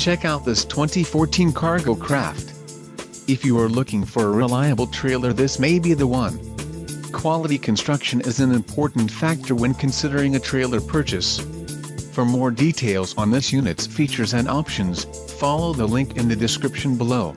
Check out this 2014 Cargo Craft. If you are looking for a reliable trailer this may be the one. Quality construction is an important factor when considering a trailer purchase. For more details on this unit's features and options, follow the link in the description below.